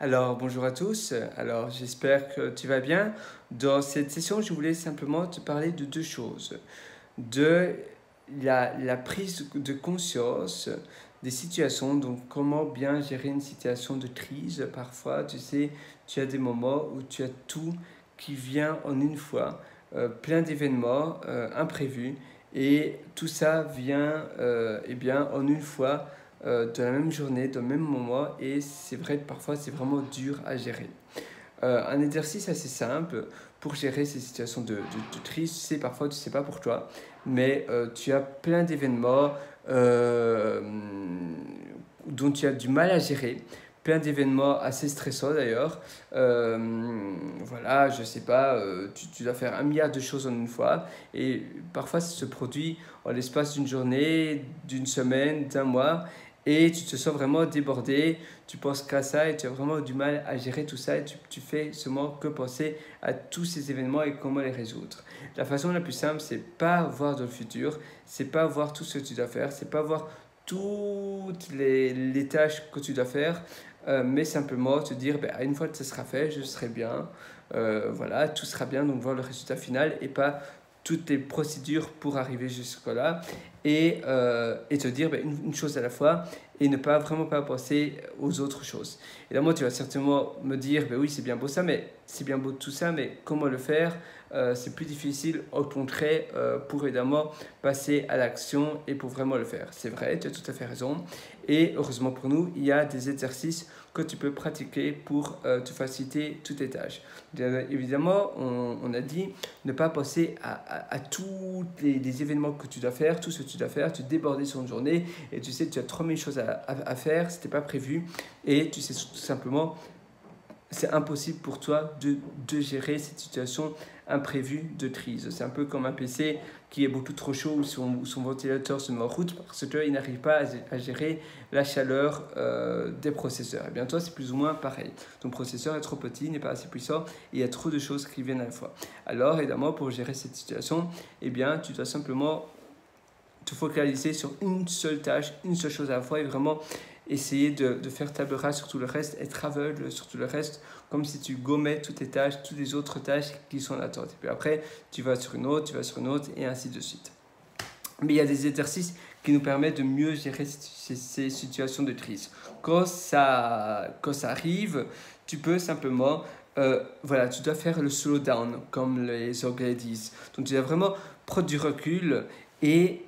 Alors, bonjour à tous. Alors, j'espère que tu vas bien. Dans cette session, je voulais simplement te parler de deux choses. De la, prise de conscience des situations, donc comment bien gérer une situation de crise. Parfois, tu sais, tu as des moments où tu as tout qui vient en une fois, euh, plein d'événements euh, imprévus, et tout ça vient euh, eh bien, en une fois euh, de la même journée, le même moment, et c'est vrai que parfois c'est vraiment dur à gérer. Euh, un exercice assez simple pour gérer ces situations de, de, de c'est parfois tu sais pas pour toi, mais euh, tu as plein d'événements dont tu as du mal à gérer plein d'événements assez stressants d'ailleurs. Voilà, je sais pas, tu, dois faire un milliard de choses en une fois et parfois ça se produit en l'espace d'une journée, d'une semaine, d'un mois et tu te sens vraiment débordé, tu penses qu'à ça et tu as vraiment du mal à gérer tout ça et tu, tu fais seulement que penser à tous ces événements et comment les résoudre. La façon la plus simple, c'est pas voir dans le futur, c'est pas voir tout ce que tu dois faire, c'est pas voir toutes les, tâches que tu dois faire, euh, mais simplement te dire, ben, une fois que ça sera fait, je serai bien, euh, voilà, tout sera bien, donc voir le résultat final et pas toutes les procédures pour arriver jusque-là et, euh, et te dire ben, une, chose à la fois et ne pas vraiment pas penser aux autres choses. Et là, tu vas certainement me dire, ben oui, c'est bien beau ça, mais c'est bien beau tout ça, mais comment le faire? Euh, C'est plus difficile, au contraire, euh, pour évidemment passer à l'action et pour vraiment le faire. C'est vrai, tu as tout à fait raison. Et heureusement pour nous, il y a des exercices que tu peux pratiquer pour euh, te faciliter toutes tes tâches. Évidemment, on, a dit ne pas penser à, tous les, événements que tu dois faire, tout ce que tu dois faire, tu déborder sur une journée et tu sais, tu as 3000 choses à, à, à faire, c'était pas prévu et tu sais tout simplement c'est impossible pour toi de, de, gérer cette situation imprévue de crise. C'est un peu comme un PC qui est beaucoup trop chaud ou son, son ventilateur se met en route parce qu'il n'arrive pas à, gérer la chaleur euh, des processeurs. Et bien toi, c'est plus ou moins pareil. Ton processeur est trop petit, n'est pas assez puissant et il y a trop de choses qui viennent à la fois. Alors, évidemment, pour gérer cette situation, eh bien, tu dois simplement te focaliser sur une seule tâche, une seule chose à la fois et vraiment essayer de, de, faire table rase sur tout le reste, être aveugle sur tout le reste, comme si tu gommais toutes tes tâches, toutes les autres tâches qui sont en attente. Et puis après, tu vas sur une autre, tu vas sur une autre, et ainsi de suite. Mais il y a des exercices qui nous permettent de mieux gérer ces, situations de crise. Quand ça, quand ça arrive, tu peux simplement, euh, voilà, tu dois faire le slow down, comme les anglais disent. Donc tu dois vraiment prendre du recul et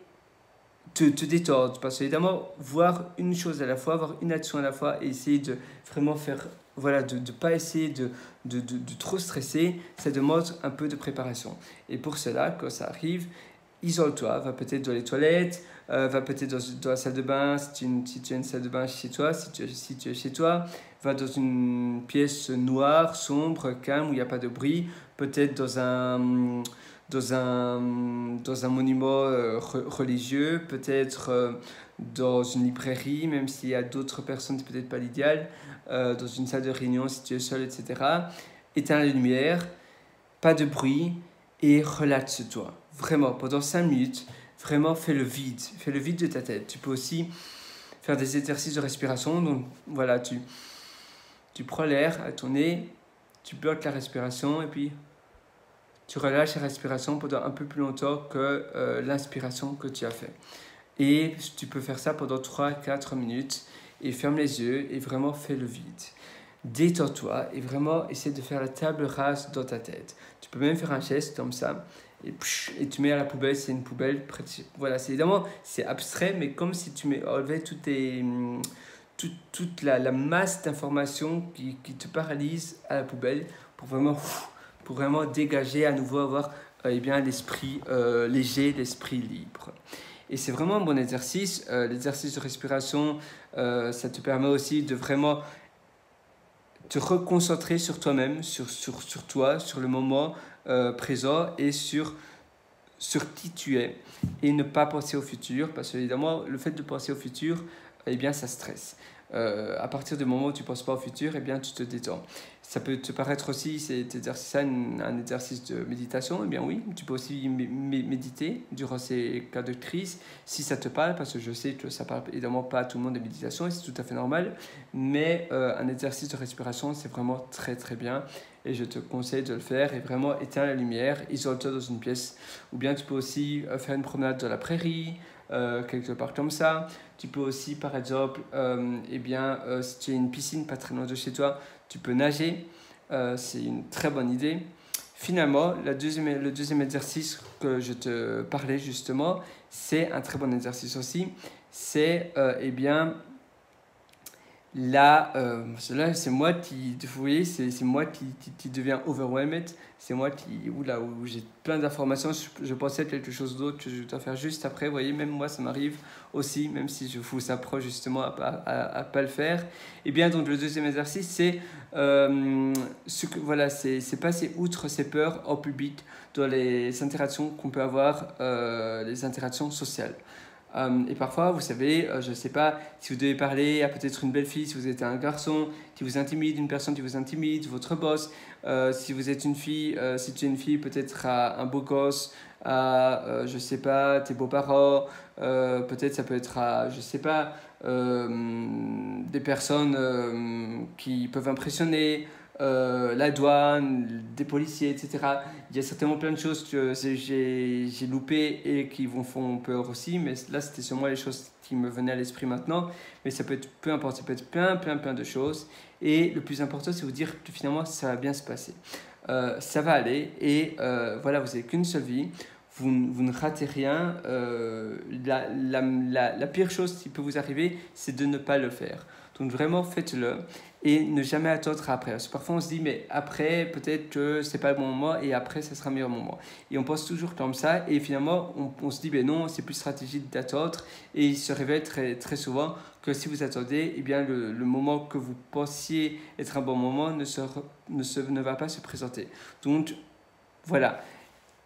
te, te détendre. Parce qu'évidemment, voir une chose à la fois, voir une action à la fois et essayer de vraiment faire, voilà, de ne pas essayer de, de, de, de, trop stresser, ça demande un peu de préparation. Et pour cela, quand ça arrive, isole-toi, va peut-être dans les toilettes, euh, va peut-être dans, dans, la salle de bain si tu, si tu as une salle de bain chez toi, si tu, si tu es chez toi, va dans une pièce noire, sombre, calme, où il n'y a pas de bruit, peut-être dans un dans un, dans un monument euh, religieux, peut-être euh, dans une librairie, même s'il y a d'autres personnes, c'est peut-être pas l'idéal, euh, dans une salle de réunion si tu es seul, etc. Éteins la lumière, pas de bruit et relaxe-toi. Vraiment, pendant 5 minutes, vraiment fais le vide, fais le vide de ta tête. Tu peux aussi faire des exercices de respiration. Donc voilà, tu, tu prends l'air à ton nez, tu bloques la respiration et puis tu relâches la respiration pendant un peu plus longtemps que euh, l'inspiration que tu as fait. Et tu peux faire ça pendant 3-4 minutes et ferme les yeux et vraiment fais le vide. Détends-toi et vraiment essaie de faire la table rase dans ta tête. Tu peux même faire un geste comme ça et, tu mets à la poubelle, c'est une poubelle. Voilà, c'est évidemment, c'est abstrait, mais comme si tu enlevais toute, la, masse d'informations qui, qui, te paralyse à la poubelle pour vraiment pour vraiment dégager à nouveau, avoir euh, eh bien l'esprit euh, léger, l'esprit libre. Et c'est vraiment un bon exercice. Euh, L'exercice de respiration, ça te permet aussi de vraiment te reconcentrer sur toi-même, sur, sur, sur toi, sur le moment présent et sur, sur qui tu es. Et ne pas penser au futur, parce qu'évidemment, le fait de penser au futur, eh bien, ça stresse. À partir du moment où tu ne penses pas au futur, eh bien, tu te détends. Ça peut te paraître aussi, c'est un, un exercice de méditation. Eh bien oui, tu peux aussi méditer durant ces cas de crise, si ça te parle, parce que je sais que ça parle évidemment pas à tout le monde de méditation, et c'est tout à fait normal. Mais euh, un exercice de respiration, c'est vraiment très très bien. Et je te conseille de le faire et vraiment éteindre la lumière, isole-toi dans une pièce. Ou bien tu peux aussi euh, faire une promenade dans la prairie, euh, quelque part comme ça. Tu peux aussi, par exemple, euh, eh bien, si tu as une piscine pas très loin de chez toi, tu peux nager, euh, c'est une très bonne idée. Finalement, le deuxième exercice que je te parlais justement, c'est un très bon exercice aussi. C'est euh, eh bien Là, euh, c'est moi qui, vous voyez, c'est moi qui, qui, deviens overwhelmed. C'est moi qui, où, là, où j'ai plein d'informations, je, pensais à quelque chose d'autre que je dois faire juste après. Vous voyez, même moi, ça m'arrive aussi, même si je vous approche justement à ne à, pas le faire. Et eh bien, donc, le deuxième exercice, c'est euh, ce voilà, c'est passer outre ces peurs au public dans les interactions qu'on peut avoir, euh, les interactions sociales. Euh, et parfois, vous savez, euh, je ne sais pas, si vous devez parler à peut-être une belle fille, si vous êtes un garçon qui vous intimide, une personne qui vous intimide, votre boss, euh, si vous êtes une fille, si tu es une fille, peut-être à un beau gosse, à, je ne sais pas, tes beaux-parents, peut-être ça peut être à, je ne sais pas, des personnes qui peuvent impressionner, euh, la douane, des policiers, etc. Il y a certainement plein de choses que j'ai loupées et qui vous font peur aussi, mais là, c'était seulement les choses qui me venaient à l'esprit maintenant. Mais ça peut être, peu importe, ça peut être plein, plein, plein de choses. Et le plus important, c'est vous dire que finalement, ça va bien se passer. Euh, ça va aller et euh, voilà, vous n'avez qu'une seule vie. Vous, ne ratez rien. La, la, la, la pire chose qui peut vous arriver, c'est de ne pas le faire. Donc vraiment, faites-le et ne jamais attendre après. Parce que parfois on se dit, mais après, peut-être que c'est pas le bon moment et après, ça sera le meilleur moment. Et on pense toujours comme ça et finalement, on, on se dit, mais non, c'est plus stratégique d'attendre. Et il se révèle très, très souvent que si vous attendez, eh bien, le, le moment que vous pensiez être un bon moment ne, se, ne, se, ne va pas se présenter. Donc, voilà.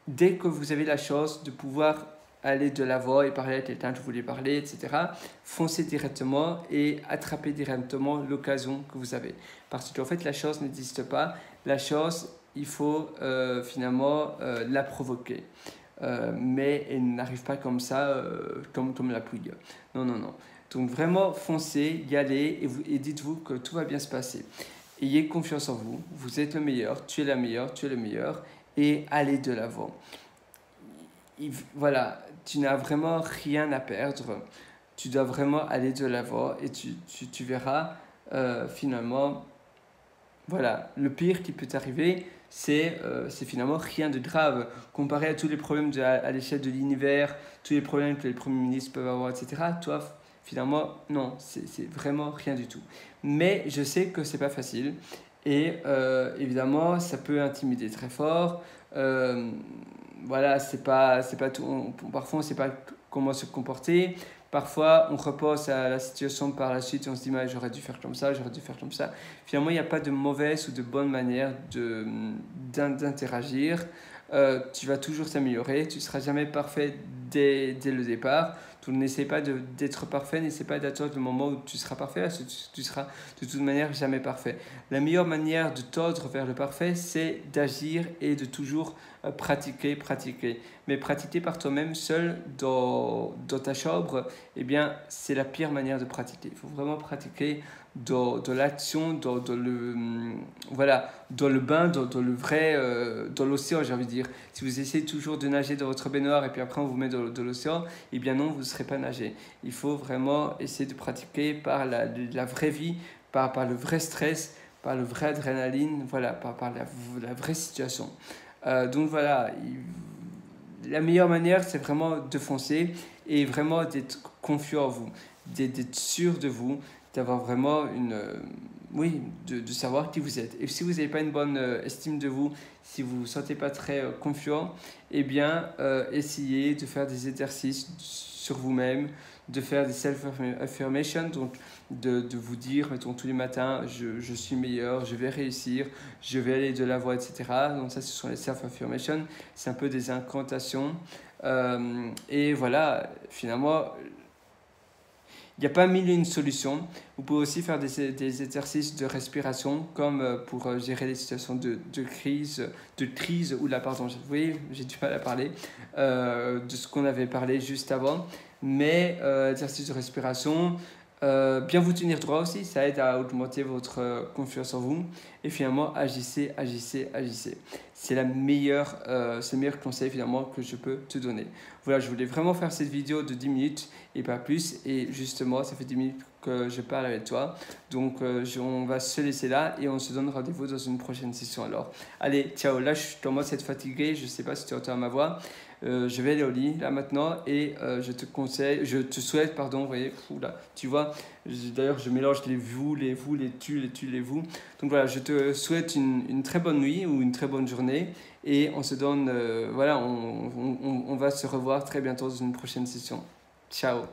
Dès que vous avez la chance de pouvoir aller de l'avant et parler à quelqu'un que vous voulez parler, etc. Foncez directement et attrapez directement l'occasion que vous avez. Parce qu'en fait, la chose n'existe pas. La chose, il faut euh, finalement euh, la provoquer. Euh, mais elle n'arrive pas comme ça, comme, la pluie. Non, non, non. Donc vraiment, foncez, y allez et, et dites-vous que tout va bien se passer. Ayez confiance en vous. Vous êtes le meilleur, tu es la meilleure, tu es le meilleur. Et allez de l'avant. Voilà, tu n'as vraiment rien à perdre. Tu dois vraiment aller de l'avant et tu, tu, verras euh, finalement, voilà, le pire qui peut t'arriver, c'est euh, c'est finalement rien de grave. Comparé à tous les problèmes à, l'échelle de l'univers, tous les problèmes que les premiers ministres peuvent avoir, etc., toi, finalement, non, c'est vraiment rien du tout. Mais je sais que c'est pas facile et euh, évidemment, ça peut intimider très fort voilà, c'est pas, c'est pas tout. parfois, on sait pas comment se comporter. Parfois, on repose à la situation par la suite et on se dit, j'aurais dû faire comme ça, j'aurais dû faire comme ça. Finalement, il n'y a pas de mauvaise ou de bonne manière de, d'interagir. Euh, tu vas toujours t'améliorer, tu ne seras jamais parfait dès, dès le départ. Tu n'essaie pas d'être parfait, n'essaie pas d'attendre le moment où tu seras parfait, parce que tu, tu, seras de toute manière jamais parfait. La meilleure manière de tordre vers le parfait, c'est d'agir et de toujours euh, pratiquer, pratiquer. Mais pratiquer par toi-même seul dans, dans, ta chambre, eh bien, c'est la pire manière de pratiquer. Il faut vraiment pratiquer dans, dans l'action, dans, dans, le, hum, voilà, dans le bain, dans, dans le vrai, euh, dans l'océan, j'ai envie de dire. Si vous essayez toujours de nager dans votre baignoire et puis après on vous met dans, dans l'océan, eh bien non, vous ne serez pas nager. Il faut vraiment essayer de pratiquer par la, vraie vie, par, le vrai stress, par le vrai adrénaline, voilà, par, la vraie situation. Euh, donc voilà, la meilleure manière, c'est vraiment de foncer et vraiment d'être confiant en vous, d'être sûr de vous, d'avoir vraiment une... Euh, oui, de, de, savoir qui vous êtes. Et si vous n'avez pas une bonne euh, estime de vous, si vous ne vous sentez pas très confiant, eh bien, essayez de faire des exercices sur vous-même, de faire des self-affirmations, donc de, de, vous dire, mettons, tous les matins, je, je, suis meilleur, je vais réussir, je vais aller de l'avant, etc. Donc ça, ce sont les self-affirmations. C'est un peu des incantations. Euh, et voilà, finalement, Il n'y a pas mille et une solutions. Vous pouvez aussi faire des, des exercices de respiration comme euh, pour euh, gérer les situations de, de crise, de crise, ou là, pardon, j'ai du mal à parler, euh, de ce qu'on avait parlé juste avant. Mais euh, exercice de respiration, euh, bien vous tenir droit aussi, ça aide à augmenter votre euh, confiance en vous. Et finalement, agissez, agissez, agissez. C'est la meilleure, euh, c'est le meilleur conseil finalement que je peux te donner. Voilà, je voulais vraiment faire cette vidéo de 10 minutes et pas plus. Et justement, ça fait 10 minutes que je parle avec toi. Donc, on va se laisser là et on se donne rendez-vous dans une prochaine session. Alors, allez, ciao. Là, je commence à être fatigué. Je sais pas si tu entends ma voix. Euh, je vais aller au lit là maintenant et euh, je te conseille, je te souhaite, pardon, vous voyez, là, tu vois, d'ailleurs je mélange les vous, les vous, les tu, les tu, les vous. Donc voilà, je te souhaite une, très bonne nuit ou une très bonne journée et on se donne, euh, voilà, on va se revoir très bientôt dans une prochaine session. Ciao